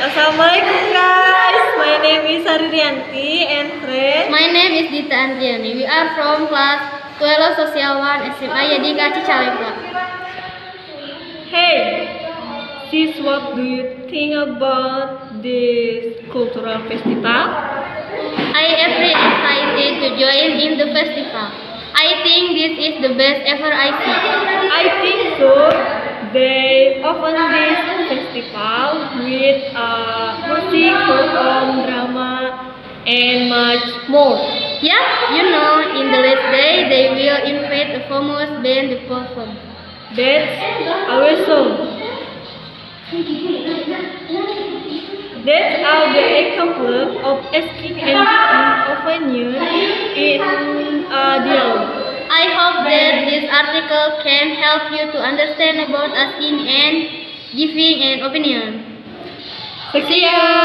Assalamualaikum guys, my name is Haririanti and friend. My name is Dita Andriani. We are from class 12 Social 1 SMA Yadika Cicalengka. Hey, sis, what do you think about this cultural festival? I am very excited to join in the festival. I think this is the best ever I see. I think so. They open this festival with uh, music, perform, drama, and much more. Yeah, you know, in the last day they will invite a famous band to perform. That's awesome. That's how the example of asking and opinion in a dialogue. I hope that this article can help you to understand about asking and giving an opinion. See you.